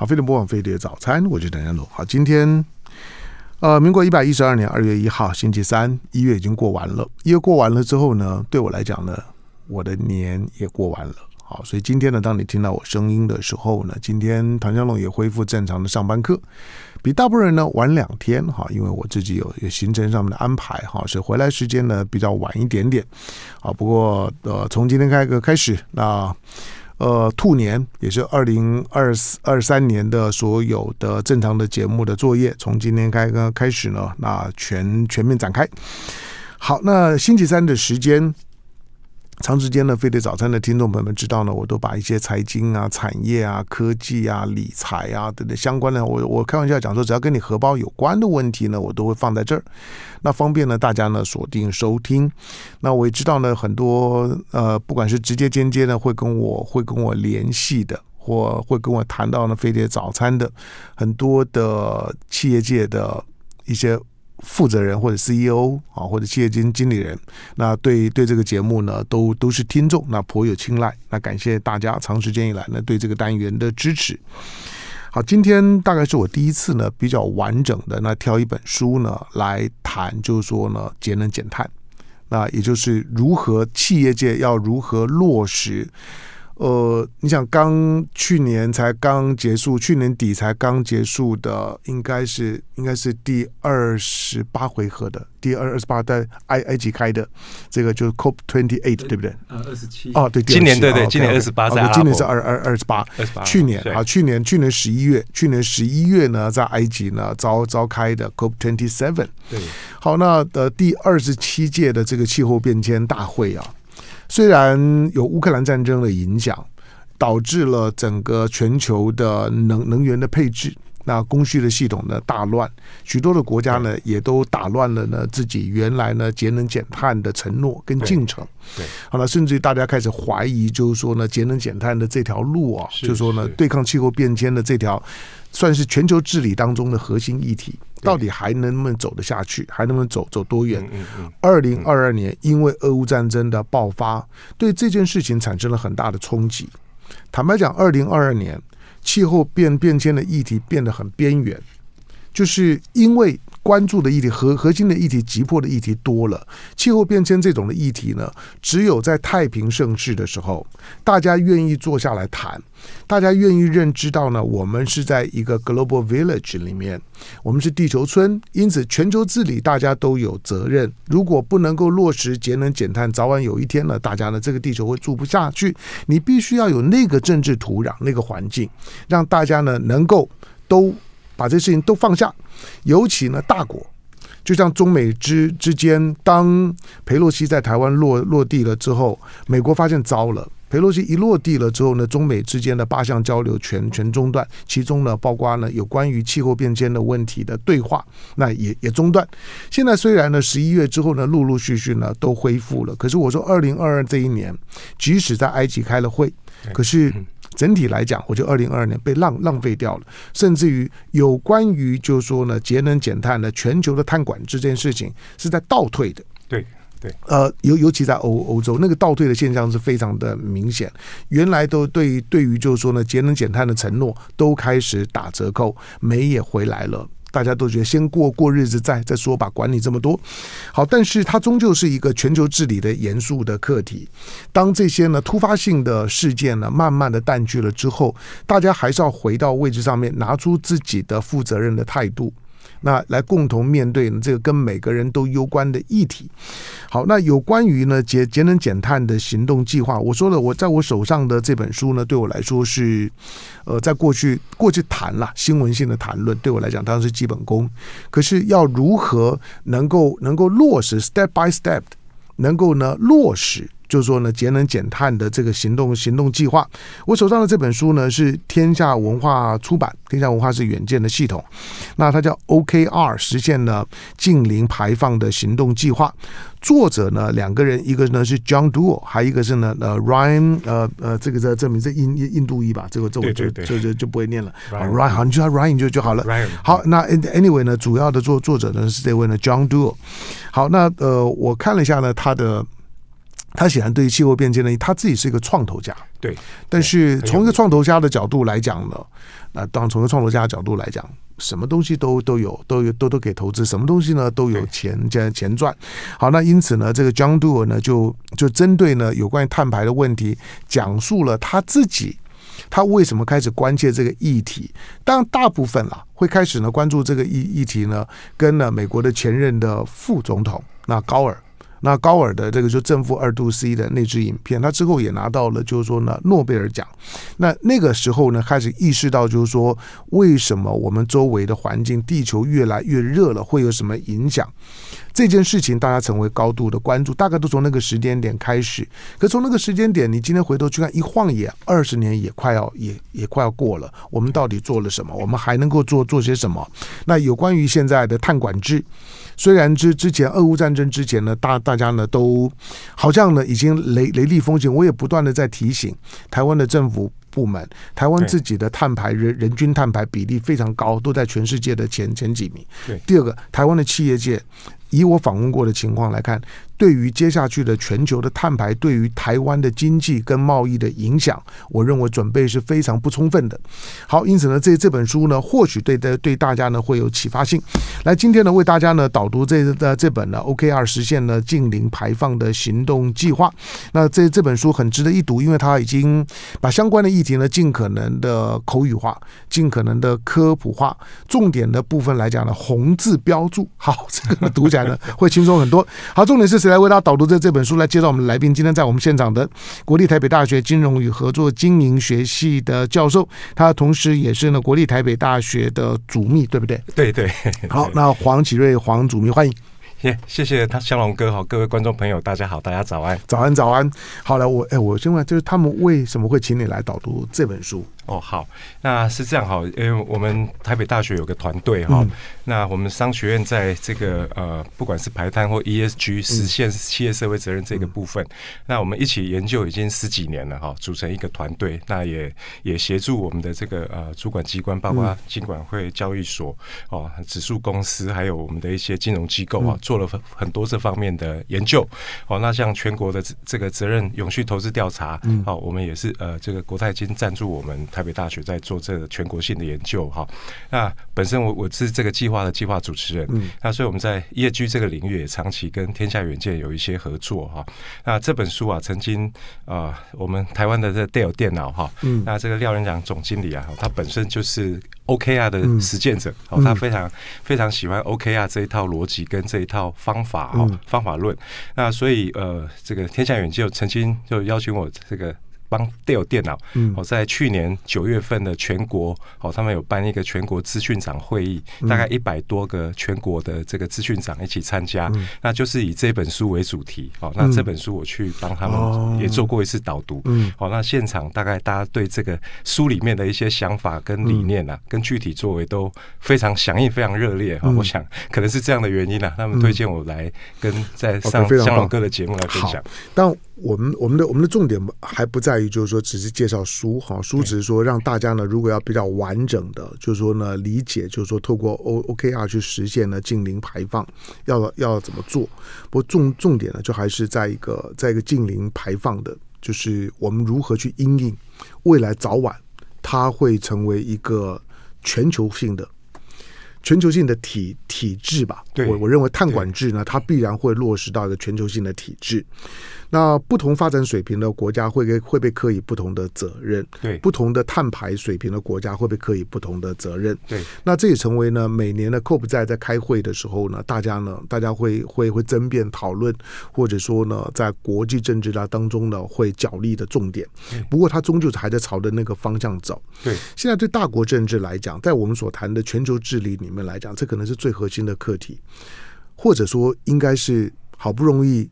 好，飞碟播放飞碟早餐，我是邓家龙。好，今天呃，民国一百一十二年二月一号，星期三，一月已经过完了。一月过完了之后呢，对我来讲呢，我的年也过完了。好，所以今天呢，当你听到我声音的时候呢，今天唐江龙也恢复正常的上班课，比大部分人呢晚两天哈，因为我自己有有行程上面的安排哈，所以回来时间呢比较晚一点点。好，不过呃，从今天开个开始那。呃兔年也是二零二四二三年的所有的正常的节目的作业，从今天开开始呢，那全全面展开。好，那星期三的时间。长时间的飞碟早餐的听众朋友们知道呢，我都把一些财经啊、产业啊、科技啊、理财啊等等相关的，我我开玩笑讲说，只要跟你荷包有关的问题呢，我都会放在这儿，那方便呢大家呢锁定收听。那我也知道呢，很多呃，不管是直接间接呢，会跟我会跟我联系的，或会跟我谈到呢飞碟早餐的很多的企业界的一些。负责人或者 CEO 啊，或者企业经经理人，那对对这个节目呢，都都是听众，那颇有青睐。那感谢大家长时间以来呢对这个单元的支持。好，今天大概是我第一次呢比较完整的那挑一本书呢来谈，就是说呢节能减碳，那也就是如何企业界要如何落实。呃，你想刚去年才刚结束，去年底才刚结束的，应该是应该是第二十八回合的第二二十八在埃埃及开的，这个就是 COP twenty eight，对不对？啊，二十七。哦，对，今年对对，今年二十八在今年是二二二十八，二十八。去年啊，去年去年十一月，去年十一月呢，在埃及呢召召开的 COP twenty seven。对。好，那的第二十七届的这个气候变迁大会啊。虽然有乌克兰战争的影响，导致了整个全球的能能源的配置，那供需的系统呢大乱，许多的国家呢也都打乱了呢自己原来呢节能减碳的承诺跟进程。对，好了，甚至于大家开始怀疑，就是说呢节能减碳的这条路啊，就是说呢对抗气候变迁的这条，算是全球治理当中的核心议题。到底还能不能走得下去？还能不能走走多远？二零二二年，因为俄乌战争的爆发，对这件事情产生了很大的冲击。坦白讲，二零二二年气候变变迁的议题变得很边缘，就是因为。关注的议题核核心的议题急迫的议题多了，气候变迁这种的议题呢，只有在太平盛世的时候，大家愿意坐下来谈，大家愿意认知到呢，我们是在一个 global village 里面，我们是地球村，因此全球治理大家都有责任。如果不能够落实节能减碳，早晚有一天呢，大家呢这个地球会住不下去。你必须要有那个政治土壤、那个环境，让大家呢能够都。把这事情都放下，尤其呢，大国，就像中美之之间，当佩洛西在台湾落落地了之后，美国发现糟了。佩洛西一落地了之后呢，中美之间的八项交流全全中断，其中呢，包括呢有关于气候变迁的问题的对话，那也也中断。现在虽然呢，十一月之后呢，陆陆续续呢都恢复了，可是我说二零二二这一年，即使在埃及开了会，可是。整体来讲，我觉得二零二二年被浪浪费掉了，甚至于有关于就是说呢，节能减碳的全球的碳管这件事情是在倒退的。对对，呃，尤尤其在欧欧洲，那个倒退的现象是非常的明显。原来都对对于就是说呢，节能减碳的承诺都开始打折扣，煤也回来了。大家都觉得先过过日子再再说吧，管你这么多。好，但是它终究是一个全球治理的严肃的课题。当这些呢突发性的事件呢慢慢的淡去了之后，大家还是要回到位置上面，拿出自己的负责任的态度。那来共同面对这个跟每个人都攸关的议题。好，那有关于呢节节能减碳的行动计划，我说了，我在我手上的这本书呢，对我来说是，呃，在过去过去谈了新闻性的谈论，对我来讲当然是基本功。可是要如何能够能够落实 step by step，能够呢落实？就是说呢，节能减碳的这个行动行动计划，我手上的这本书呢是天下文化出版，天下文化是远见的系统，那它叫 OKR 实现了近零排放的行动计划。作者呢两个人，一个呢是 John Dool，还一个是呢呃 Ryan 呃呃这个这这名字印印度裔吧，这个这我就就就就不会念了。Ryan 好，你叫 Ryan 就就好了。好，那 Anyway 呢，主要的作作者呢是这位呢 John Dool。好，那呃我看了一下呢他的。他显然对于气候变迁呢，他自己是一个创投家，对。但是从一个创投家的角度来讲呢，那当然从一个创投家的角度来讲，什么东西都都有，都有都都给投资，什么东西呢都有对钱钱钱赚。好，那因此呢，这个 John Doerr 呢就就针对呢有关于碳排的问题，讲述了他自己。他为什么开始关切这个议题？当然，大部分啦会开始呢关注这个议议题呢，跟呢美国的前任的副总统那高尔。那高尔的这个就正负二度 C 的那支影片，他之后也拿到了，就是说呢诺贝尔奖。那那个时候呢，开始意识到，就是说为什么我们周围的环境，地球越来越热了，会有什么影响？这件事情大家成为高度的关注，大概都从那个时间点开始。可从那个时间点，你今天回头去看，一晃眼二十年也快要也也快要过了。我们到底做了什么？我们还能够做做些什么？那有关于现在的碳管制，虽然之之前俄乌战争之前呢，大大家呢都好像呢已经雷雷厉风行，我也不断的在提醒台湾的政府。部门，台湾自己的碳排人人均碳排比例非常高，都在全世界的前前几名。对第二个，台湾的企业界，以我访问过的情况来看，对于接下去的全球的碳排，对于台湾的经济跟贸易的影响，我认为准备是非常不充分的。好，因此呢，这这本书呢，或许对的对大家呢会有启发性。来，今天呢为大家呢导读这的这本呢 OKR 实现了近零排放的行动计划。那这这本书很值得一读，因为它已经把相关的议题呢尽可能的口语化，尽可能的科普化，重点的部分来讲呢红字标注，好，这个呢读起来呢会轻松很多。好，重点是谁来为大家导读这这本书？来介绍我们的来宾，今天在我们现场的国立台北大学金融与合作经营学系的教授，他同时也是呢国立台北大学的主秘，对不对？对对，好，那黄启瑞黄主秘，欢迎。耶，谢谢他香龙哥好，各位观众朋友，大家好，大家早安。早安，早安。好了，我哎，我先问，就是他们为什么会请你来导读这本书？哦，好，那是这样哈，因为我们台北大学有个团队哈，嗯那我们商学院在这个呃，不管是排碳或 ESG 实现企业社会责任这个部分，那我们一起研究已经十几年了哈，组成一个团队，那也也协助我们的这个呃主管机关，包括金管会、交易所哦、指数公司，还有我们的一些金融机构啊，做了很很多这方面的研究。哦，那像全国的这这个责任永续投资调查，哦，我们也是呃这个国泰金赞助我们台北大学在做这个全国性的研究哈。那本身我我是这个计划的计划主持人，嗯那所以我们在业居这个领域也长期跟天下远见有一些合作哈。那这本书啊，曾经啊、呃我们台湾的这 Dell 电脑哈，嗯那这个廖仁长总经理啊，他本身就是 OKR 的实践者，哦，他非常非常喜欢 OKR 这一套逻辑跟这一套方法哦，方法论。那所以呃，这个天下远见曾经就邀请我这个。帮 Dell 电脑，哦，在去年九月份的全国，哦，他们有办一个全国资讯长会议，大概一百多个全国的这个资讯长一起参加，那就是以这本书为主题，哦，那这本书我去帮他们也做过一次导读，哦，那现场大概大家对这个书里面的一些想法跟理念啊，跟具体作为都非常响应，非常热烈啊，我想可能是这样的原因啊，他们推荐我来跟在上香老哥的节目来分享。但我们我们的我们的重点还不在于就是说只是介绍书哈，书只是说让大家呢，如果要比较完整的，就是说呢理解，就是说透过 O OKR 去实现呢近零排放，要要怎么做？不过重重点呢，就还是在一个在一个近零排放的，就是我们如何去因应未来早晚它会成为一个全球性的。全球性的体体制吧，对我我认为碳管制呢，它必然会落实到一个全球性的体制。那不同发展水平的国家会给会被课以不同的责任，对不同的碳排水平的国家会被课以不同的责任。对，那这也成为呢每年的 COP 在在开会的时候呢，大家呢大家会会会争辩讨论，或者说呢在国际政治的当中呢会角力的重点。不过它终究是还在朝着那个方向走。对，现在对大国政治来讲，在我们所谈的全球治理里面来讲，这可能是最核心的课题，或者说应该是好不容易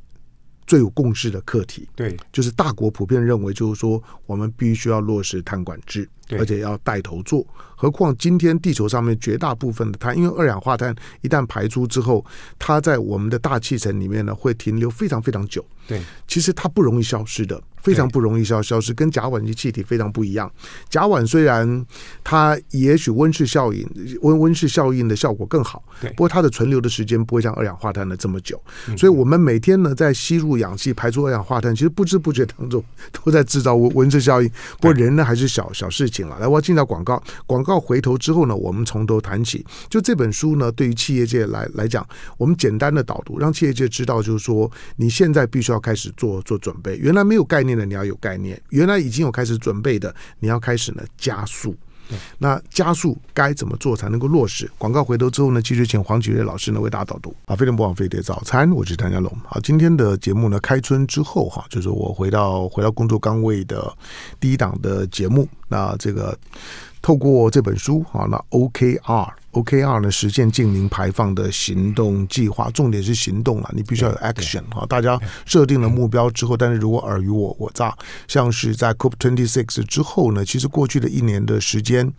最有共识的课题。对，就是大国普遍认为，就是说我们必须要落实碳管制，对而且要带头做。何况今天地球上面绝大部分的碳，因为二氧化碳一旦排出之后，它在我们的大气层里面呢会停留非常非常久。对，其实它不容易消失的。非常不容易消消失，跟甲烷及气体非常不一样。甲烷虽然它也许温室效应温温室效应的效果更好，对不过它的存留的时间不会像二氧化碳的这么久，所以我们每天呢在吸入氧气、排出二氧化碳，其实不知不觉当中都在制造温温室效应。不过人呢还是小小事情了。来，我要进到广告，广告回头之后呢，我们从头谈起。就这本书呢，对于企业界来来讲，我们简单的导读，让企业界知道，就是说你现在必须要开始做做准备。原来没有概念的，你要有概念；原来已经有开始准备的，你要开始呢加速。那加速该怎么做才能够落实？广告回头之后呢，继续请黄启瑞老师呢为大家导读。啊，非常不枉飞的早餐，我是谭家龙。好，今天的节目呢开春之后哈，就是我回到回到工作岗位的第一档的节目。那这个透过这本书好，那 OKR。OKR 呢，实现净零排放的行动计划，重点是行动了，你必须要有 action 啊。大家设定了目标之后，但是如果尔虞我我诈，像是在 COP twenty six 之后呢，其实过去的一年的时间。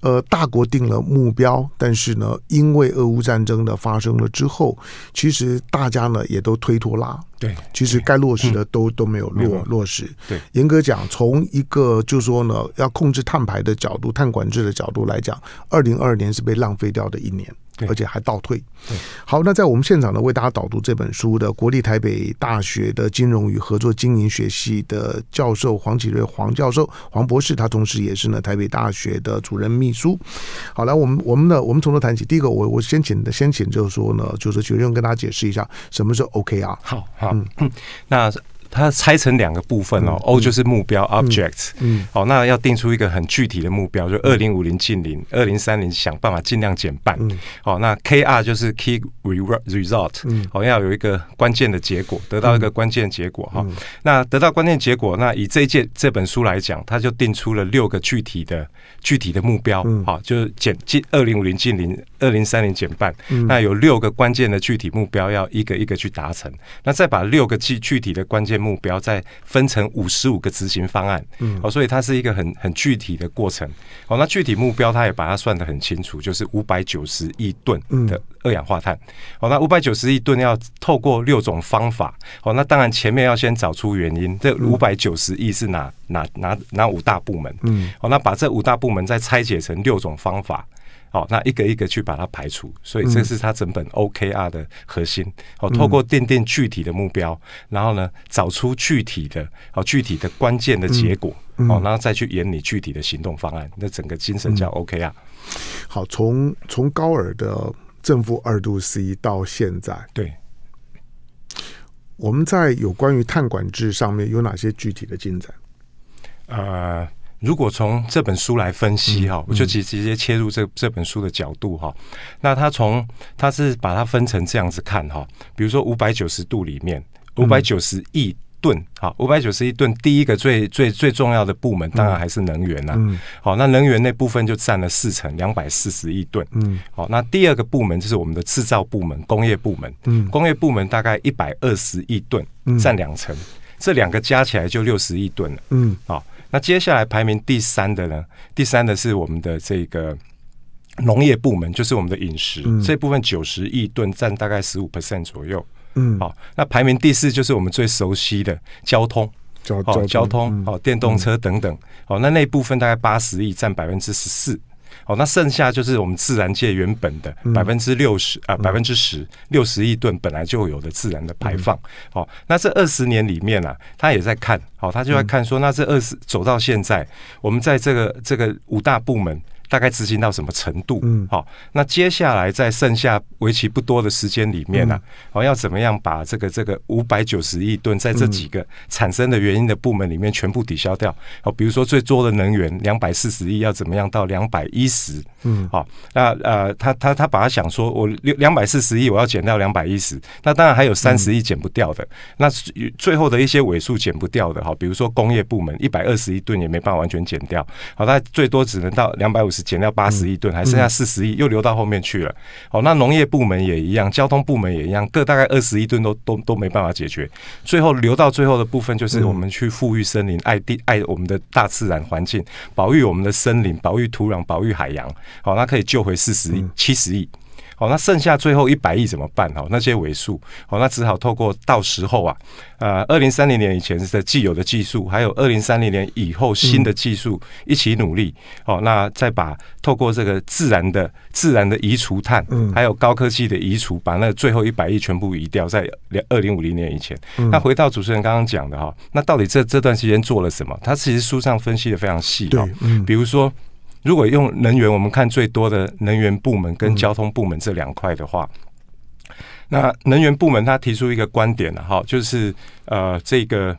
呃，大国定了目标，但是呢，因为俄乌战争的发生了之后，其实大家呢也都推拖拉，对，其实该落实的都、都没有没有落落实。对，严格讲，从一个就是说呢，要控制碳排的角度、碳管制的角度来讲，二零二二年是被浪费掉的一年。对而且还倒退对。好，那在我们现场呢，为大家导读这本书的国立台北大学的金融与合作经营学系的教授黄启瑞黄教授黄博士，他同时也是呢台北大学的主任秘书。好来，我们我们呢，我们从头谈起。第一个，我我先请先请就是说呢，就是学生跟大家解释一下什么是 OKR。好好，嗯那它拆成两个部分哦、o 就是目标 object，嗯。好，那要定出一个很具体的目标，就二零五零近零，二零三零想办法尽量减半。嗯。好，那 KR 就是 key re- result，嗯。好，要有一个关键的结果，得到一个关键结果哈。嗯。那得到关键结果，那以这一届这本书来讲，它就定出了六个具体的具体的目标，嗯。好，就是减近二零五零近零，二零三零减半。嗯。那有六个关键的具体目标要一个一个去达成，那再把六个具具体的关键目标再分成五十五个执行方案，嗯哦，所以它是一个很很具体的过程。哦，那具体目标它也把它算得很清楚，就是五百九十亿吨的二氧化碳。哦，那五百九十亿吨要透过六种方法。哦，那当然前面要先找出原因，这五百九十亿是哪哪哪哪五大部门？嗯哦，那把这五大部门再拆解成六种方法。好，那一个一个去把它排除，所以这是它整本 OKR 的核心。哦，透过奠定具体的目标，然后呢，找出具体的哦具体的关键的结果，哦，然后再去演你具体的行动方案。那整个精神叫 OKR。好，从从高尔的正负二度 C 到现在，对，我们在有关于碳管制上面有哪些具体的进展？呃，如果从这本书来分析哈，我就直直接切入这这本书的角度哈。那它从它是把它分成这样子看哈，比如说五百九十度里面，五百九十亿吨，好，五百九十亿吨，第一个最最最重要的部门当然还是能源啦。嗯好，那能源那部分就占了四成，两百四十亿吨。嗯好，那第二个部门就是我们的制造部门、工业部门。嗯工业部门大概一百二十亿吨，占两成，这两个加起来就六十亿吨了。嗯好，那接下来排名第三的呢？第三的是我们的这个农业部门，就是我们的饮食、这部分九十亿吨，占大概十五 percent 左右。嗯，好，那排名第四就是我们最熟悉的交通。交哦，交通嗯哦，电动车等等，哦，那那部分大概八十亿，占百分之十四。哦，那剩下就是我们自然界原本的嗯百分之六十啊，百分之十六十亿吨本来就有的自然的排放。嗯哦，那这二十年里面啊，他也在看，哦，他就在看说，那这二十走到现在，我们在这个这个五大部门。大概执行到什么程度？嗯好、那接下来在剩下为期不多的时间里面呢、啊，哦，要怎么样把这个这个五百九十亿吨在这几个产生的原因的部门里面全部抵消掉？哦，比如说最多的能源两百四十亿，要怎么样到两百一十？嗯，好、那呃，他他他把他想说，我六两百四十亿，我要减掉两百一十，那当然还有三十亿减不掉的，那最后的一些尾数减不掉的，哈，比如说工业部门一百二十亿吨也没办法完全减掉，好，它最多只能到两百五十。减掉八十亿吨，还剩下四十亿，又流到后面去了。好，那农业部门也一样，交通部门也一样，各大概二十亿吨都都都没办法解决。最后流到最后的部分，就是我们去富裕森林，爱地爱我们的大自然环境，保育我们的森林，保育土壤，保育海洋。好，那可以救回四十亿、七十亿。哦，那剩下最后一百亿怎么办？哦，那些尾数，哦，那只好透过到时候啊，呃，二零三零年以前的既有的技术，还有二零三零年以后新的技术一起努力。哦，那再把透过这个自然的、自然的移除碳，嗯，还有高科技的移除，把那最后一百亿全部移掉，在二零五零年以前。那回到主持人刚刚讲的哈，那到底这这段时间做了什么？他其实书上分析的非常细，对，嗯，比如说。如果用能源，我们看最多的能源部门跟交通部门这两块的话，那能源部门他提出一个观点了哈，就是呃这个。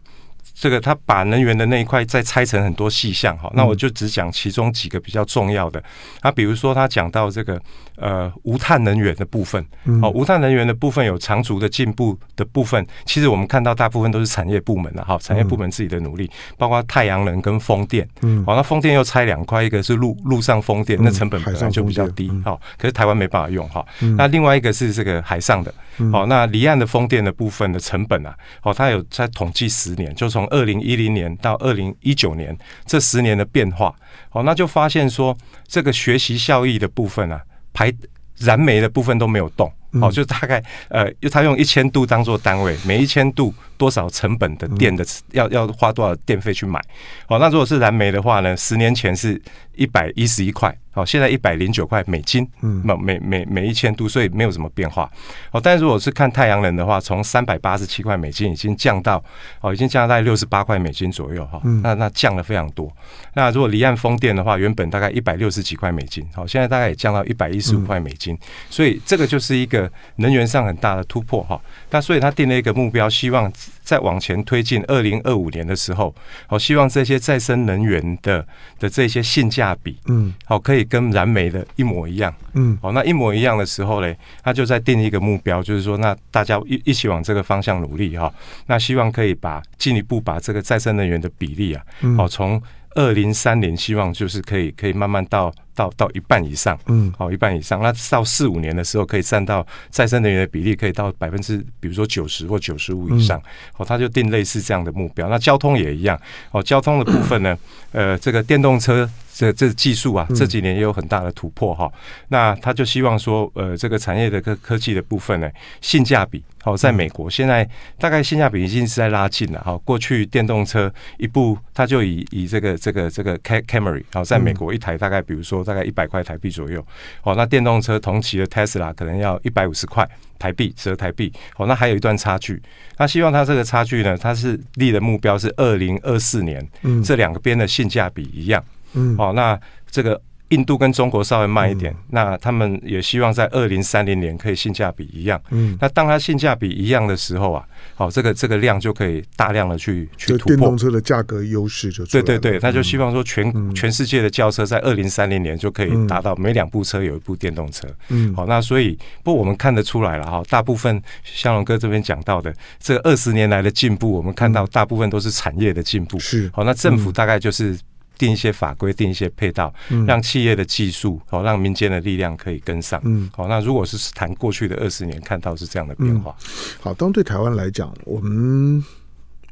这个他把能源的那一块再拆成很多细项哈，那我就只讲其中几个比较重要的。他比如说他讲到这个呃无碳能源的部分，哦无碳能源的部分有长足的进步的部分，其实我们看到大部分都是产业部门的哈，产业部门自己的努力，包括太阳能跟风电，嗯，好那风电又拆两块，一个是陆陆上风电，那成本本来就比较低，好，可是台湾没办法用哈，那另外一个是这个海上的，好那离岸的风电的部分的成本啊，好它有在统计十年，就从二零一零年到二零一九年这十年的变化，哦，那就发现说这个学习效益的部分啊，排燃煤的部分都没有动，哦，就大概呃，因为他用一千度当做单位，每一千度多少成本的电的要要花多少电费去买，哦，那如果是燃煤的话呢，十年前是一百一十一块。好，现在一百零九块美金，嗯，每每每每一千度，所以没有什么变化。哦，但是如果是看太阳能的话，从三百八十七块美金已经降到哦，已经降到大概六十八块美金左右哈。那那降了非常多。那如果离岸风电的话，原本大概一百六十几块美金，好，现在大概也降到一百一十五块美金。所以这个就是一个能源上很大的突破哈。那所以他定了一个目标，希望。再往前推进，二零二五年的时候，我希望这些再生能源的的这些性价比，嗯，好，可以跟燃煤的一模一样，嗯，好，那一模一样的时候嘞，他就在定一个目标，就是说，那大家一一起往这个方向努力哈，那希望可以把进一步把这个再生能源的比例啊，好，从二零三年希望就是可以可以慢慢到。到到一半以上，嗯，好，一半以上。那到四五年的时候，可以占到再生能源的比例，可以到百分之，比如说九十或九十五以上。哦，他就定类似这样的目标。那交通也一样。哦，交通的部分呢，呃，这个电动车这这技术啊，这几年也有很大的突破哈。那他就希望说，呃，这个产业的科科技的部分呢，性价比好，在美国现在大概性价比已经是在拉近了哈。过去电动车一部，它就以以这个这个这个 Camry 好，在美国一台大概比如说。大概一百块台币左右，哦，那电动车同期的 Tesla 可能要一百五十块台币折台币，哦，那还有一段差距。那希望它这个差距呢，它是立的目标是二零二四年，嗯，这两个边的性价比一样，嗯，哦，那这个。印度跟中国稍微慢一点，那他们也希望在二零三零年可以性价比一样。嗯，那当它性价比一样的时候啊，好，这个这个量就可以大量的去去突破。电动车的价格优势就对对对，那就希望说全全世界的轿车在二零三零年就可以达到每两部车有一部电动车。嗯，好，那所以不我们看得出来了哈，大部分向荣哥这边讲到的这二十年来的进步，我们看到大部分都是产业的进步。是，好，那政府大概就是。定一些法规，定一些配套，让企业的技术好，让民间的力量可以跟上。嗯，好，那如果是谈过去的二十年，看到是这样的变化。好，当对台湾来讲，我们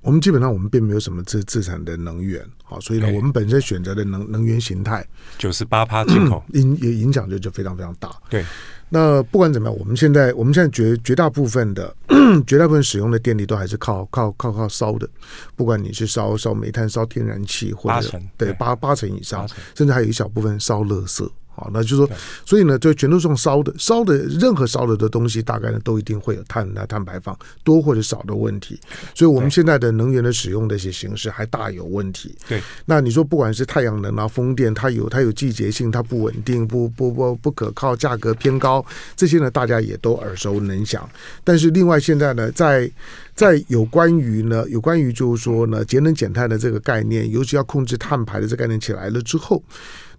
我们基本上我们并没有什么自自产的能源，好，所以呢，我们本身选择的能能源形态九十八趴进口，影也影响就就非常非常大。对。那不管怎么样，我们现在我们现在绝绝大部分的 绝大部分使用的电力都还是靠靠靠靠烧的，不管你是烧烧煤炭、烧天然气，或者对八八成以上，甚至还有一小部分烧垃圾。好，那就是说，所以呢，就全都是用烧的，烧的任何烧了的东西，大概呢都一定会有碳的碳排放多或者少的问题。所以，我们现在的能源的使用的一些形式还大有问题。对，那你说不管是太阳能啊、风电，它有它有季节性，它不稳定，不不不不可靠，价格偏高，这些呢大家也都耳熟能详。但是，另外现在呢，在在有关于呢，有关于就是说呢，节能减碳的这个概念，尤其要控制碳排的这个概念起来了之后。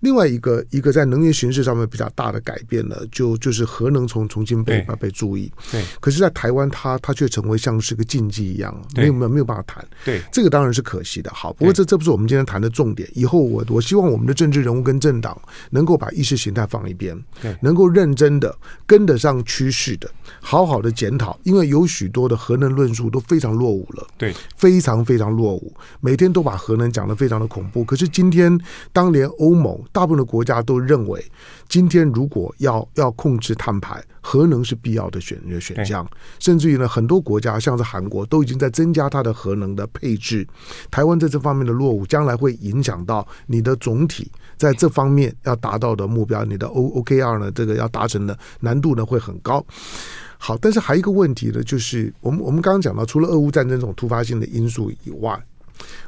另外一个一个在能源形势上面比较大的改变呢，就就是核能从重新被被注意。对，可是，在台湾，它它却成为像是个禁忌一样，没有没有没有办法谈。对，这个当然是可惜的。好，不过这这不是我们今天谈的重点。以后我我希望我们的政治人物跟政党能够把意识形态放一边，对，能够认真的跟得上趋势的，好好的检讨。因为有许多的核能论述都非常落伍了，对，非常非常落伍，每天都把核能讲得非常的恐怖。可是今天，当年欧盟大部分的国家都认为，今天如果要要控制碳排，核能是必要的选选项。甚至于呢，很多国家像是韩国都已经在增加它的核能的配置。台湾在这方面的落伍，将来会影响到你的总体在这方面要达到的目标。你的 O OKR 呢，这个要达成的难度呢会很高。好，但是还有一个问题呢，就是我们我们刚刚讲到，除了俄乌战争这种突发性的因素以外，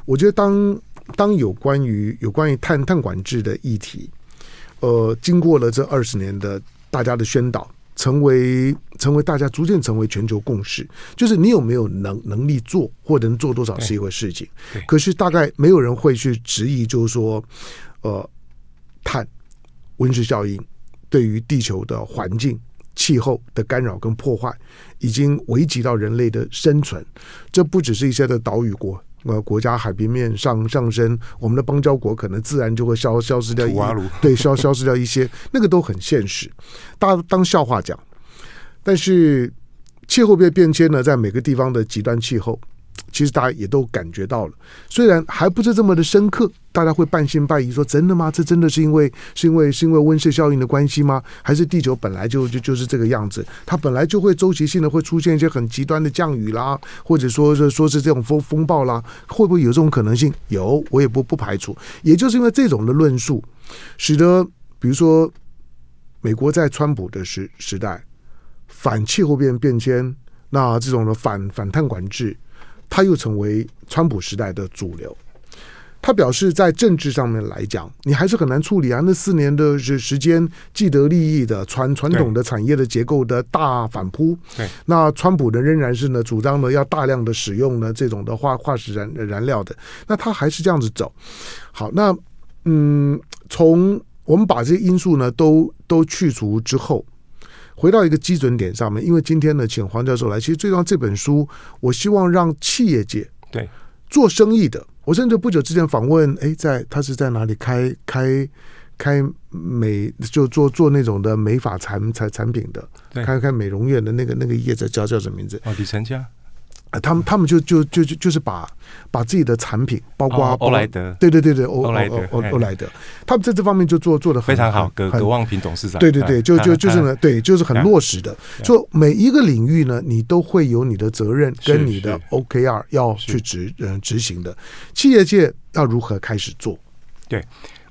我觉得当当有关于有关于碳碳管制的议题，呃，经过了这二十年的大家的宣导，成为成为大家逐渐成为全球共识，就是你有没有能能力做或者能做多少是一回事情。可是大概没有人会去质疑，就是说，呃，碳温室效应对于地球的环境、气候的干扰跟破坏，已经危及到人类的生存。这不只是一些的岛屿国。呃，国家海平面上上升，我们的邦交国可能自然就会消消失掉一对消消失掉一些，那个都很现实，大家当笑话讲。但是气候变变迁呢，在每个地方的极端气候。其实大家也都感觉到了，虽然还不是这么的深刻，大家会半信半疑说：“真的吗？这真的是因为是因为是因为温室效应的关系吗？还是地球本来就就就是这个样子？它本来就会周期性的会出现一些很极端的降雨啦，或者说是说是这种风风暴啦，会不会有这种可能性？有，我也不不排除。也就是因为这种的论述，使得比如说美国在川普的时时代反气候变变迁，那这种的反反碳管制。他又成为川普时代的主流。他表示，在政治上面来讲，你还是很难处理啊。那四年的时时间，既得利益的传传统的产业的结构的大反扑。对，那川普呢，仍然是呢，主张呢要大量的使用呢这种的化化石燃燃料的。那他还是这样子走。好，那嗯，从我们把这些因素呢都都去除之后。回到一个基准点上面，因为今天呢，请黄教授来，其实最重要这本书，我希望让企业界对做生意的，我甚至不久之前访问，哎，在他是在哪里开开开美，就做做那种的美发产产产品的，开开美容院的那个那个业者叫叫什么名字？哦，李成家。他们他们就就就就就是把把自己的产品，包括欧莱德，对对对对，欧欧欧欧莱德，他们在这方面就做做的非常好。葛葛望平董事长，对对对，就就 就是呢，对，就是很落实的。说每一个领域呢，你都会有你的责任跟你的 OKR 要去执嗯执行的。企业界要如何开始做？对，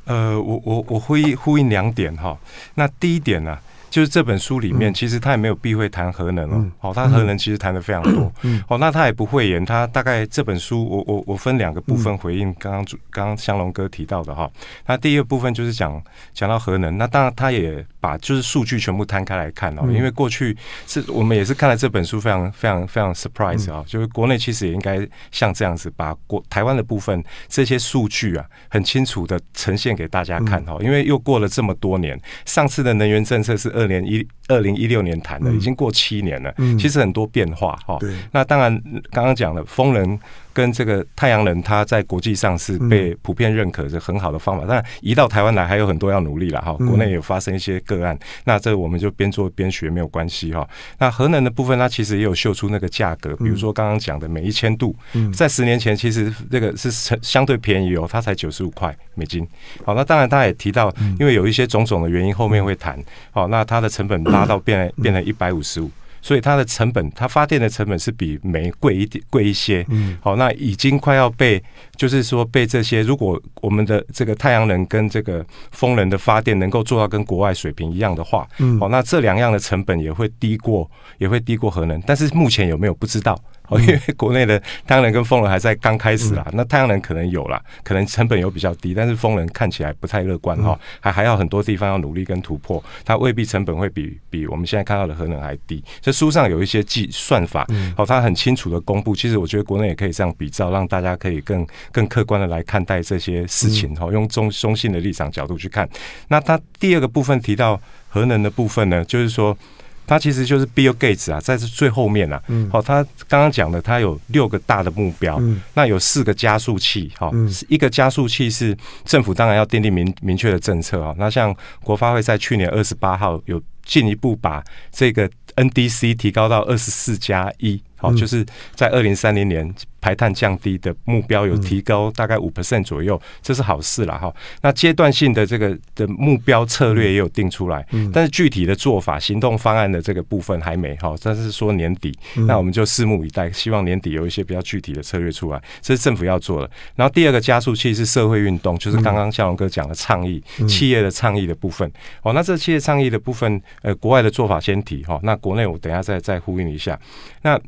呃，我我我呼应呼应两点哈。那第一点呢？就是这本书里面，其实他也没有避讳谈核能哦。好，他核能其实谈的非常多。哦，那他也不会言，他大概这本书，我我我分两个部分回应刚刚刚刚香龙哥提到的哈。那第一个部分就是讲讲到核能，那当然他也把就是数据全部摊开来看哦。因为过去是我们也是看了这本书，非常非常非常 surprise 啊。就是国内其实也应该像这样子，把国台湾的部分这些数据啊，很清楚的呈现给大家看哈。因为又过了这么多年，上次的能源政策是二。二年一二零一六年谈的，已经过七年了。其实很多变化哈。那当然，刚刚讲了风能。跟这个太阳能，它在国际上是被普遍认可是很好的方法，但移到台湾来还有很多要努力了哈。国内有发生一些个案，那这我们就边做边学没有关系哈。那核能的部分，它其实也有秀出那个价格，比如说刚刚讲的每一千度，在十年前其实这个是相对便宜哦，它才九十五块美金。好，那当然他也提到，因为有一些种种的原因，后面会谈。好，那它的成本拉到变变成一百五十五。所以它的成本，它发电的成本是比煤贵一点，贵一些。嗯，好，那已经快要被，就是说被这些，如果我们的这个太阳能跟这个风能的发电能够做到跟国外水平一样的话，嗯，好，那这两样的成本也会低过，也会低过核能。但是目前有没有不知道。因为国内的太阳能跟风能还在刚开始啦，那太阳能可能有啦，可能成本有比较低，但是风能看起来不太乐观哈，还还要很多地方要努力跟突破，它未必成本会比比我们现在看到的核能还低。这书上有一些计算法，好，它很清楚的公布。其实我觉得国内也可以这样比照，让大家可以更更客观的来看待这些事情哈，用中中性的立场角度去看。那它第二个部分提到核能的部分呢，就是说。它其实就是 Bill Gates 啊，在这最后面啊，好，他刚刚讲的，他有六个大的目标，那有四个加速器，哈，一个加速器是政府当然要奠定明明确的政策啊，那像国发会在去年二十八号有进一步把这个 NDC 提高到二十四加一。好，就是在二零三零年排碳降低的目标有提高大概五 percent 左右，这是好事了哈。那阶段性的这个的目标策略也有定出来，但是具体的做法、行动方案的这个部分还没哈。但是说年底，那我们就拭目以待，希望年底有一些比较具体的策略出来，这是政府要做的。然后第二个加速器是社会运动，就是刚刚向荣哥讲的倡议，企业的倡议的部分。哦，那这企业倡议的部分，呃，国外的做法先提哈，那国内我等下再再呼应一下。那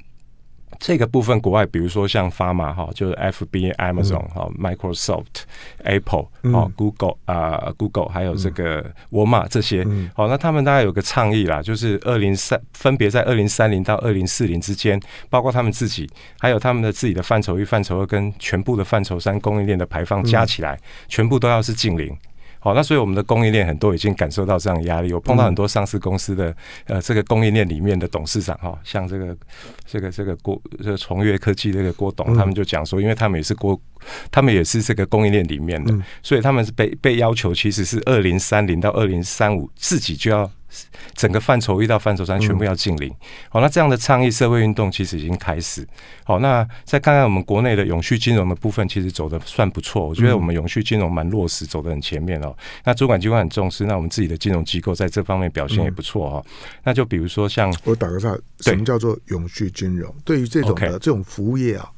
这个部分，国外比如说像 Pharma 哈，就是 F B、Amazon 哈、Microsoft、Apple 哦、Google 啊、Google 还有这个沃尔玛这些，好，那他们大概有个倡议啦，就是二零三分别在二零三零到二零四零之间，包括他们自己，还有他们的自己的范畴一、范畴二跟全部的范畴三供应链的排放加起来，全部都要是净零。好，那所以我们的供应链很多已经感受到这样压力。我碰到很多上市公司的呃，这个供应链里面的董事长哈，像这个这个这个郭这个崇越科技这个郭董，他们就讲说，因为他们也是郭，他们也是这个供应链里面的，所以他们是被被要求其实是二零三零到二零三五自己就要。整个范畴一到范畴三全部要禁零，好，那这样的倡议社会运动其实已经开始。好，那再看看我们国内的永续金融的部分，其实走的算不错。我觉得我们永续金融蛮落实，走的很前面哦。那主管机关很重视，那我们自己的金融机构在这方面表现也不错哈。那就比如说像我打个岔，什么叫做永续金融？对于这种的这种服务业啊。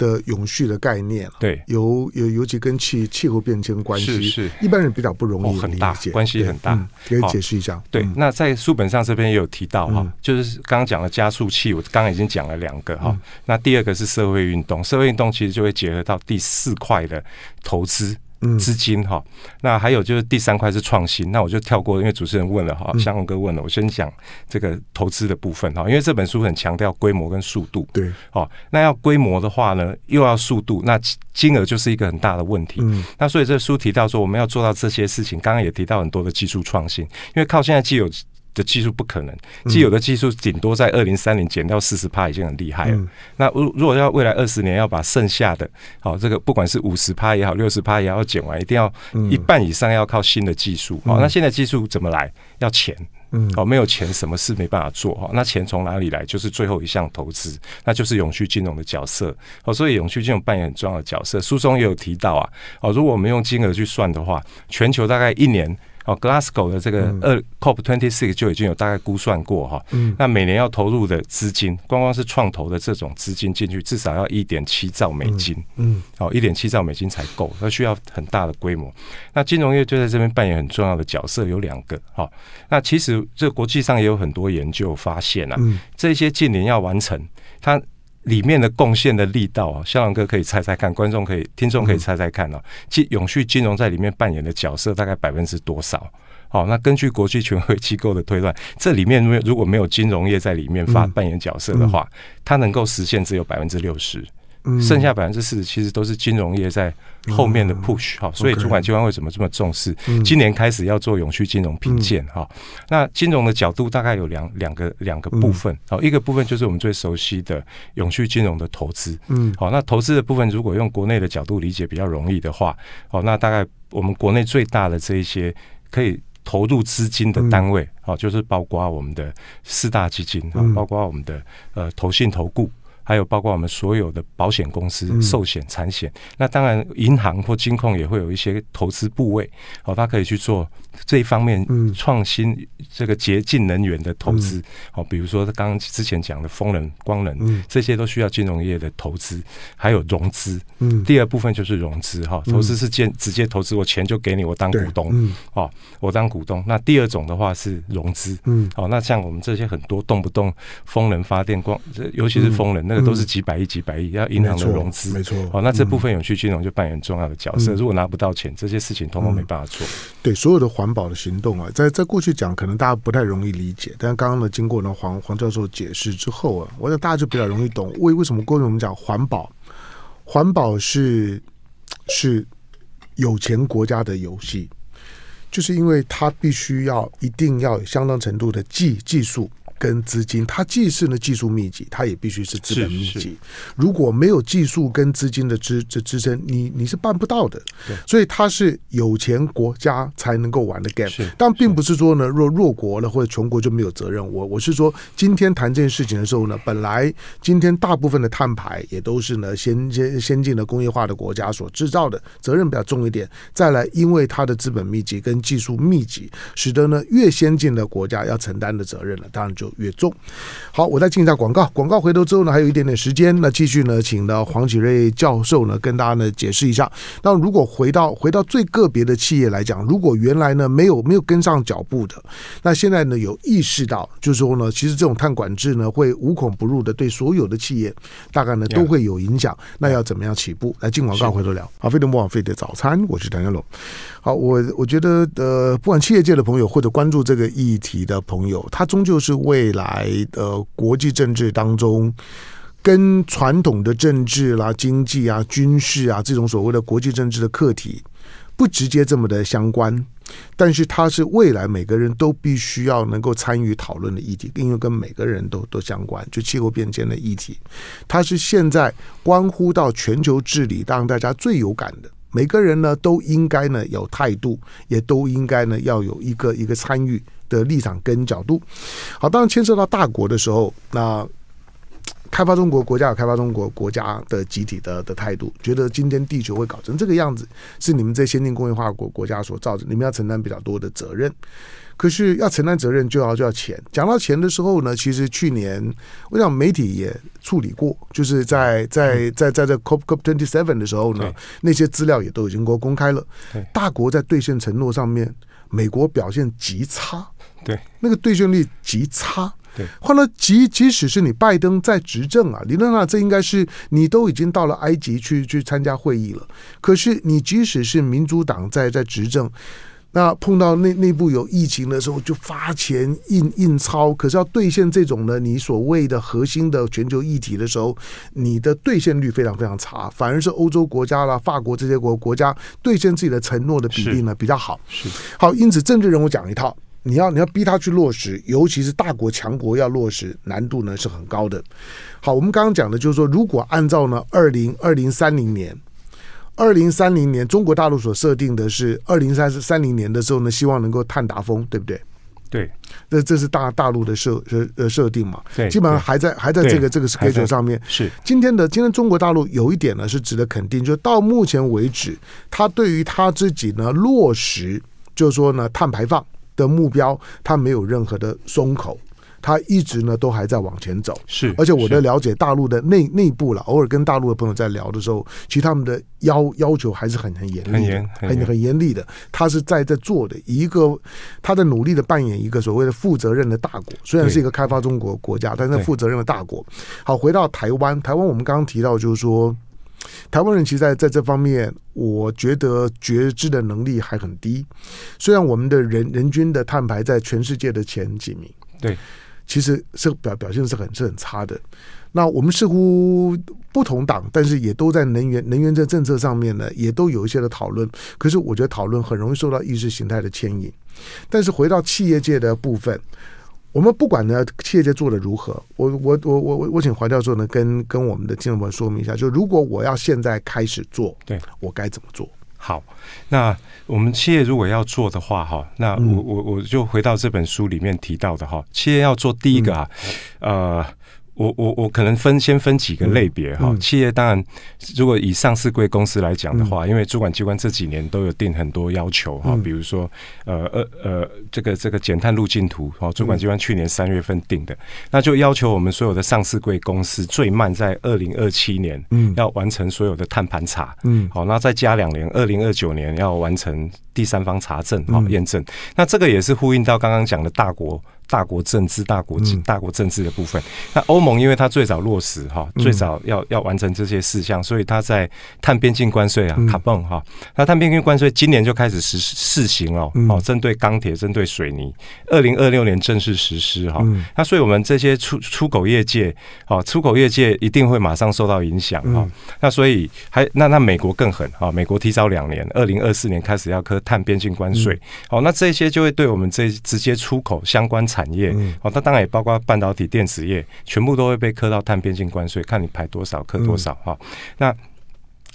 的永续的概念，对，尤尤尤其跟气气候变迁关系，是是，一般人比较不容易很大关系很大，可以解释一下。对，那在书本上这边也有提到哈，就是刚刚讲的加速器，我刚刚已经讲了两个哈，那第二个是社会运动，社会运动其实就会结合到第四块的投资。资金哈，那还有就是第三块是创新，那我就跳过，因为主持人问了哈，香龙哥问了，我先讲这个投资的部分哈，因为这本书很强调规模跟速度，对，哦，那要规模的话呢，又要速度，那金额就是一个很大的问题。嗯，那所以这书提到说，我们要做到这些事情，刚刚也提到很多的技术创新，因为靠现在既有。的技术不可能，既有的技术顶多在二零三零减掉四十帕已经很厉害了。那如如果要未来二十年要把剩下的，好这个不管是五十帕也好，六十帕也要减完，一定要一半以上要靠新的技术。好，那现在技术怎么来？要钱。嗯，哦，没有钱，什么事没办法做。哈，那钱从哪里来？就是最后一项投资，那就是永续金融的角色。哦，所以永续金融扮演很重要的角色。书中也有提到啊，哦，如果我们用金额去算的话，全球大概一年。哦，Glasgow 的这个二 COP twenty six 就已经有大概估算过哈，那每年要投入的资金，光光是创投的这种资金进去，至少要一点七兆美金，嗯，哦，一点七兆美金才够，那需要很大的规模。那金融业就在这边扮演很重要的角色，有两个哈。那其实这国际上也有很多研究发现啊，这些近年要完成它。里面的贡献的力道啊，肖朗哥可以猜猜看，观众可以、听众可以猜猜看哦。金永续金融在里面扮演的角色大概百分之多少？好，那根据国际权威机构的推断，这里面如果没有金融业在里面发扮演角色的话，它能够实现只有百分之六十。剩下百分之四十其实都是金融业在后面的 push 哈，所以主管机关为什么这么重视？今年开始要做永续金融评鉴哈。那金融的角度大概有两两个两个部分，好，一个部分就是我们最熟悉的永续金融的投资，嗯，好，那投资的部分如果用国内的角度理解比较容易的话，好，那大概我们国内最大的这一些可以投入资金的单位，好，就是包括我们的四大基金，包括我们的呃投信投顾。还有包括我们所有的保险公司、寿险、产险，那当然银行或金控也会有一些投资部位，哦，它可以去做这一方面创新这个洁净能源的投资，哦，比如说刚刚之前讲的风能、光能，这些都需要金融业的投资，还有融资。嗯，第二部分就是融资哈，投资是建直接投资，我钱就给你，我当股东，哦，我当股东。那第二种的话是融资，嗯，哦，那像我们这些很多动不动风能发电光，尤其是风能那个。都是几百亿、几百亿，要银行的融资，没错。哦，那这部分永续金融就扮演重要的角色。如果拿不到钱，这些事情通通没办法做。对，所有的环环保的行动啊，在在过去讲，可能大家不太容易理解。但是刚刚呢，经过呢黄黄教授解释之后啊，我想大家就比较容易懂。为为什么过去我们讲环保？环保是是有钱国家的游戏，就是因为它必须要一定要有相当程度的技技术。跟资金，它既是呢技术密集，它也必须是资本密是集。如果没有技术跟资金的支支支撑，你你是办不到的对。所以它是有钱国家才能够玩的 game 是。但并不是说呢，弱弱国了或者穷国就没有责任。我我是说，今天谈这件事情的时候呢，本来今天大部分的碳排也都是呢先先先进的工业化的国家所制造的，责任比较重一点。再来，因为它的资本密集跟技术密集，使得呢越先进的国家要承担的责任呢，当然就越重。好，我再进一下广告，广告回头之后呢，还有一点点时间，那继续呢，请呢黄启瑞教授呢跟大家呢解释一下。那如果回到回到最个别的企业来讲，如果原来呢没有没有跟上脚步的，那现在呢有意识到，就是说呢，其实这种碳管制呢会无孔不入的对所有的企业大概呢都会有影响。那要怎么样起步？来进广告回头聊。好，飞碟莫网飞的早餐，我是谭家龙。好，我我觉得呃，不管企业界的朋友或者关注这个议题的朋友，他终究是未来的国际政治当中。跟传统的政治啦、经济啊、军事啊这种所谓的国际政治的课题，不直接这么的相关，但是它是未来每个人都必须要能够参与讨论的议题，因为跟每个人都都相关，就气候变迁的议题，它是现在关乎到全球治理，让大家最有感的。每个人呢都应该呢有态度，也都应该呢要有一个一个参与的立场跟角度。好，当然牵涉到大国的时候，那开发中国国家有开发中国国家的集体的的态度，觉得今天地球会搞成这个样子，是你们这先进工业化国国家所造成，你们要承担比较多的责任。可是要承担责任就要就要钱。讲到钱的时候呢，其实去年我想媒体也处理过，就是在在在在这 COP COP twenty seven 的时候呢，那些资料也都已经公公开了。大国在兑现承诺上面，美国表现极差。对，那个兑现率极差。对，换了即即使是你拜登在执政啊，理论上这应该是你都已经到了埃及去去参加会议了。可是你即使是民主党在在执政，那碰到内内部有疫情的时候，就发钱印印钞。可是要兑现这种呢，你所谓的核心的全球议题的时候，你的兑现率非常非常差，反而是欧洲国家啦、法国这些国国家兑现自己的承诺的比例呢比较好。是好，因此政治人物讲一套，你要你要逼他去落实，尤其是大国强国要落实，难度呢是很高的。好，我们刚刚讲的就是说，如果按照呢二零二零三零年。二零三零年，中国大陆所设定的是二零三三零年的时候呢，希望能够碳达峰，对不对？对这这是大大陆的设呃呃设定嘛？对基本上还在还在这个这个 schedule 上面。是今天的今天中国大陆有一点呢是值得肯定，就到目前为止，他对于他自己呢落实，就是说呢碳排放的目标，他没有任何的松口，他一直呢都还在往前走。是，而且我的了解，大陆的内内部了，偶尔跟大陆的朋友在聊的时候，其实他们的要要求还是很很严厉的很，很很严厉的。他是在在做的一个，他在努力的扮演一个所谓的负责任的大国，虽然是一个开发中国国家，但是负责任的大国。好，回到台湾，台湾我们刚刚提到就是说。台湾人其实在在这方面，我觉得觉知的能力还很低。虽然我们的人人均的碳排在全世界的前几名，对，其实是表表现是很是很差的。那我们似乎不同党，但是也都在能源能源这政策上面呢，也都有一些的讨论。可是我觉得讨论很容易受到意识形态的牵引。但是回到企业界的部分，我们不管呢企业界做的如何，我我我我我我请黄教授呢跟跟我们的听众朋友说明一下，就如果我要现在开始做，对我该怎么做？好，那我们企业如果要做的话，哈，那嗯我我我就回到这本书里面提到的哈，企业要做第一个啊，嗯呃。我我我可能分先分几个类别哈，嗯。企业当然，如果以上市贵公司来讲的话，因为主管机关这几年都有定很多要求哈，嗯。比如说呃呃呃这个这个减碳路径图哈，主管机关去年三月份定的，那就要求我们所有的上市贵公司最慢在二零二七年嗯。要完成所有的碳盘查，嗯。好，那再加两年，二零二九年要完成第三方查证，好嗯。验证。那这个也是呼应到刚刚讲的大国。大国政治、大国嗯大国政治的部分，那欧盟因为它最早落实哈，嗯最早要要完成这些事项，所以它在碳边境关税啊嗯，卡泵哈，那碳边境关税今年就开始实施试行哦嗯，哦，针对钢铁、针对水泥，二零二六年正式实施哈嗯。那所以我们这些出出口业界，哦，出口业界一定会马上受到影响哈嗯。那所以还那那美国更狠啊！美国提早两年，二零二四年开始要科碳边境关税。好、那这些就会对我们这直接出口相关产产业，哦，它当然也包括半导体、电子业，全部都会被课到碳边境关税，看你排多少，课多少哈。那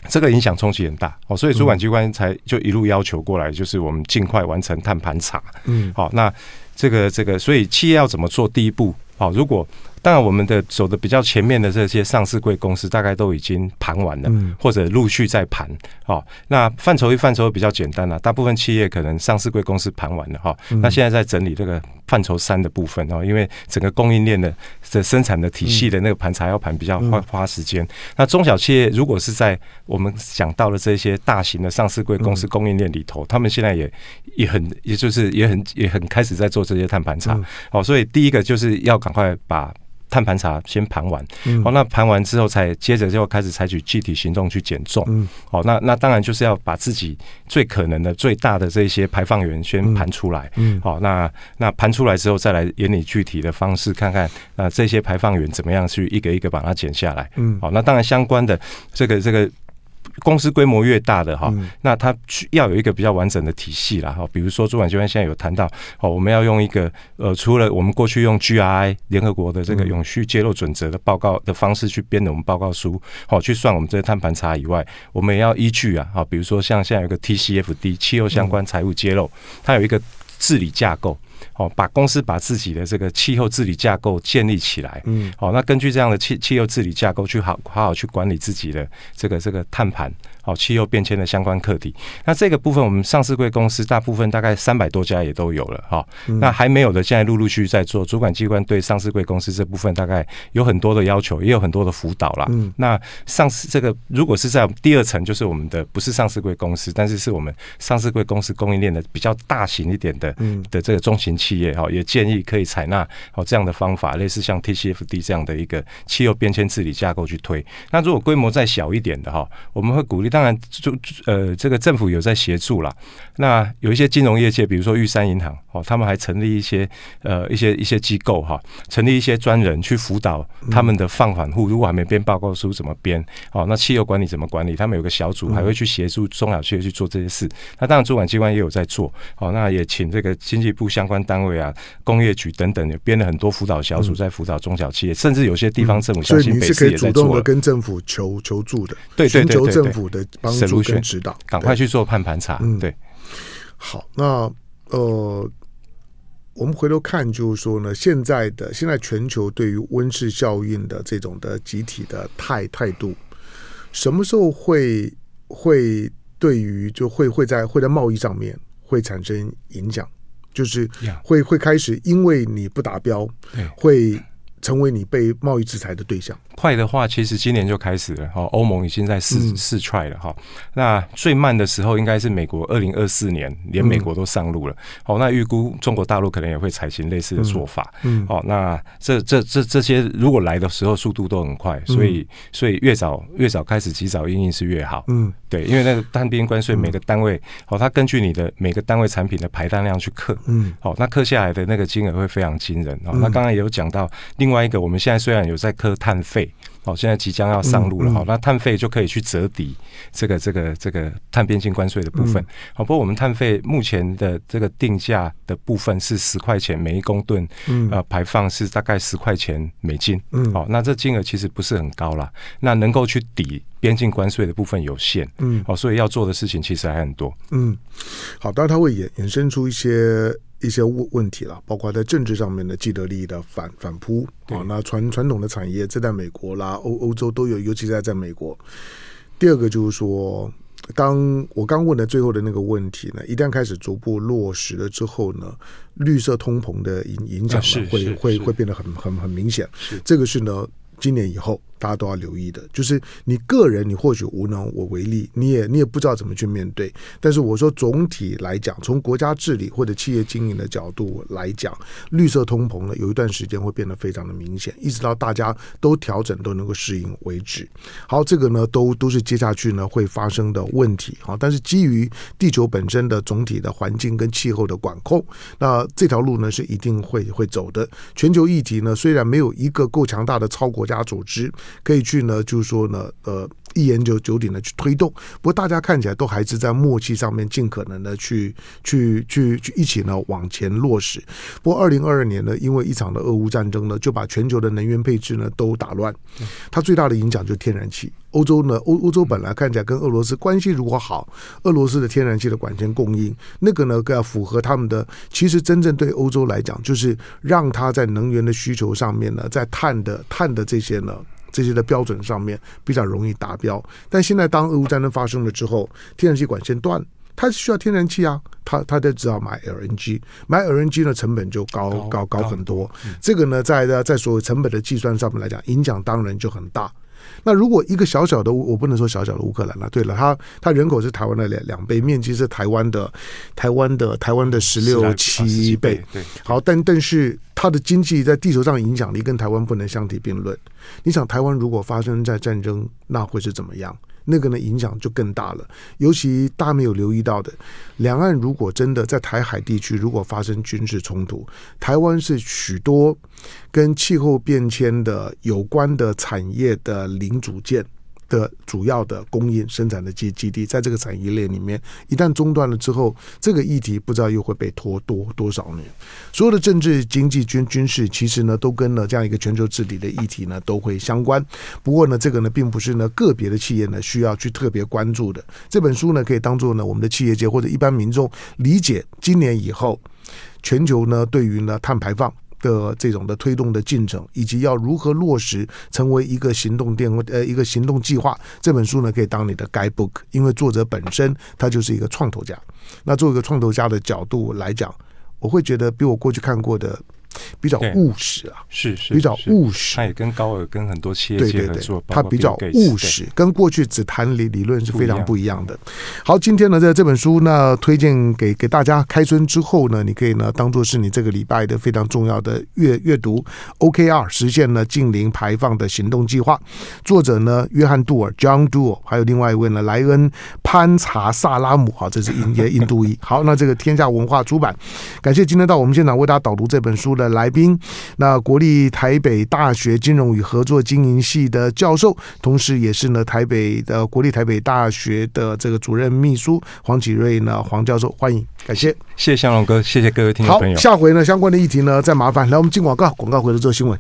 这个影响冲击很大哦，所以主管机关才就一路要求过来，就是我们尽快完成碳盘查。嗯，好，那这个这个，所以企业要怎么做？第一步，好，如果当然我们的走的比较前面的这些上市贵公司，大概都已经盘完了，或者陆续在盘。好，那范畴一范畴比较简单了，大部分企业可能上市贵公司盘完了哈，那现在在整理这个。范畴三的部分哦，因为整个供应链的的生产的体系的那个盘查要盘比较花花时间。那中小企业如果是在我们讲到了这些大型的上市贵公司供应链里头，他们现在也也很，也就是也很也很开始在做这些碳盘查。哦，所以第一个就是要赶快把。碳盘查先盘完，哦，那盘完之后才接着就开始采取具体行动去减重，嗯。哦，那那当然就是要把自己最可能的最大的这些排放源先盘出来，好，那那盘出来之后再来演你具体的方式，看看那这些排放源怎么样去一个一个把它减下来，嗯，好，那当然相关的这个这个。公司规模越大的哈，那它需要有一个比较完整的体系啦哈。比如说主管机关现在有谈到，哦，我们要用一个呃，除了我们过去用 GRI 联合国的这个永续揭露准则的报告的方式去编的我们报告书，好去算我们这个碳盘查以外，我们也要依据啊，哈，比如说像现在有个 TCFD 气候相关财务揭露，它有一个治理架构。哦，把公司把自己的这个气候治理架构建立起来，嗯，好，那根据这样的气气候治理架构去好好好去管理自己的这个这个碳盘。好，气候变迁的相关课题。那这个部分，我们上市贵公司大部分大概三百多家也都有了。哈，那还没有的，现在陆陆续续在做。主管机关对上市贵公司这部分大概有很多的要求，也有很多的辅导啦。嗯，那上市这个如果是在第二层，就是我们的不是上市贵公司，但是是我们上市贵公司供应链的比较大型一点的的这个中型企业。哈，也建议可以采纳哦这样的方法，类似像 TCFD 这样的一个气候变迁治理架构去推。那如果规模再小一点的哈，我们会鼓励。当然，就呃，这个政府有在协助啦。那有一些金融业界，比如说玉山银行哦，他们还成立一些呃一些一些机构哈，成立一些专人去辅导他们的放款户，如果还没编报告书怎么编哦？那汽油管理怎么管理？他们有个小组，还会去协助中小企业去做这些事。那当然，主管机关也有在做哦。那也请这个经济部相关单位啊、工业局等等，也编了很多辅导小组，在辅导中小企业，甚至有些地方政府，所以你是可以主动的跟政府求求助的，对对对对，政府的。帮助跟指导，赶快去做判盘查。嗯，对。好，那呃，我们回头看，就是说呢，现在的现在全球对于温室效应的这种的集体的态态度，什么时候会会对于就会会在会在贸易上面会产生影响？就是会会开始因为你不达标，会成为你被贸易制裁的对象。快的话，其实今年就开始了哈。欧盟已经在试试 try 了哈。那最慢的时候应该是美国，二零二四年连美国都上路了。好，那预估中国大陆可能也会采行类似的做法。嗯，好，那这这这这些如果来的时候速度都很快，所以所以越早越早开始及早应应是越好。嗯，对，因为那个单边关税每个单位，好，它根据你的每个单位产品的排单量去克。嗯，好，那克下来的那个金额会非常惊人。哦，那刚刚也有讲到另外一个，我们现在虽然有在克碳费。好，现在即将要上路了。好，那碳费就可以去折抵这个、这个、这个碳边境关税的部分。好，不过我们碳费目前的这个定价的部分是十块钱每一公吨，呃，排放是大概十块钱美金。嗯，好，那这金额其实不是很高啦。那能够去抵边境关税的部分有限。嗯，好，所以要做的事情其实还很多。嗯，好，当然它会衍衍生出一些。一些问问题了，包括在政治上面的既得利益的反反扑啊，那传传统的产业，这在美国啦、欧欧洲都有，尤其在在美国。第二个就是说，当我刚问的最后的那个问题呢，一旦开始逐步落实了之后呢，绿色通膨的影影响呢，会会会变得很很很明显。这个是呢，今年以后。大家都要留意的，就是你个人，你或许无能我为力，你也你也不知道怎么去面对。但是我说总体来讲，从国家治理或者企业经营的角度来讲，绿色通膨呢，有一段时间会变得非常的明显，一直到大家都调整都能够适应为止。好，这个呢，都都是接下去呢会发生的问题。好，但是基于地球本身的总体的环境跟气候的管控，那这条路呢是一定会会走的。全球议题呢，虽然没有一个够强大的超国家组织。可以去呢，就是说呢，呃。一言九九鼎的去推动，不过大家看起来都还是在默契上面，尽可能的去去去去一起呢往前落实。不过二零二二年呢，因为一场的俄乌战争呢，就把全球的能源配置呢都打乱。它最大的影响就是天然气。欧洲呢，欧欧洲本来看起来跟俄罗斯关系如果好，俄罗斯的天然气的管线供应，那个呢更要符合他们的。其实真正对欧洲来讲，就是让它在能源的需求上面呢，在碳的碳的这些呢。这些的标准上面比较容易达标，但现在当俄乌战争发生了之后，天然气管线断，它需要天然气啊，它它就只好买 LNG，买 LNG 呢成本就高高高很多，这个呢在在所有成本的计算上面来讲，影响当然就很大。那如果一个小小的，我不能说小小的乌克兰了。对了，它它人口是台湾的两两倍，面积是台湾的台湾的台湾的十六七倍。对，好，但但是它的经济在地球上影响力跟台湾不能相提并论。你想，台湾如果发生在战争，那会是怎么样？那个呢，影响就更大了。尤其大家没有留意到的，两岸如果真的在台海地区如果发生军事冲突，台湾是许多跟气候变迁的有关的产业的零组件。的主要的供应生产的基基地，在这个产业链里面，一旦中断了之后，这个议题不知道又会被拖多多少年。所有的政治、经济、军军事，其实呢，都跟了这样一个全球治理的议题呢，都会相关。不过呢，这个呢，并不是呢个别的企业呢需要去特别关注的。这本书呢，可以当做呢我们的企业界或者一般民众理解今年以后全球呢对于呢碳排放。的这种的推动的进程，以及要如何落实成为一个行动电呃一个行动计划，这本书呢可以当你的 guidebook，因为作者本身他就是一个创投家。那作为一个创投家的角度来讲，我会觉得比我过去看过的。比较务实啊，是是比较务实。他也跟高尔跟很多企业界合作，他比较务实，跟过去只谈理理论是非常不一样的。好，今天呢，在这本书呢，推荐给给大家开春之后呢，你可以呢当做是你这个礼拜的非常重要的阅阅读。OKR 实现了近零排放的行动计划，作者呢约翰杜尔 John Dool） 还有另外一位呢莱恩潘查萨拉姆，好，这是印印度裔。好，那这个天下文化出版，感谢今天到我们现场为大家导读这本书的。来宾，那国立台北大学金融与合作经营系的教授，同时也是呢台北的国立台北大学的这个主任秘书黄启瑞呢黄教授，欢迎，感谢，谢谢向龙哥，谢谢各位听众朋友。下回呢相关的议题呢再麻烦来我们进广告，广告回来做新闻。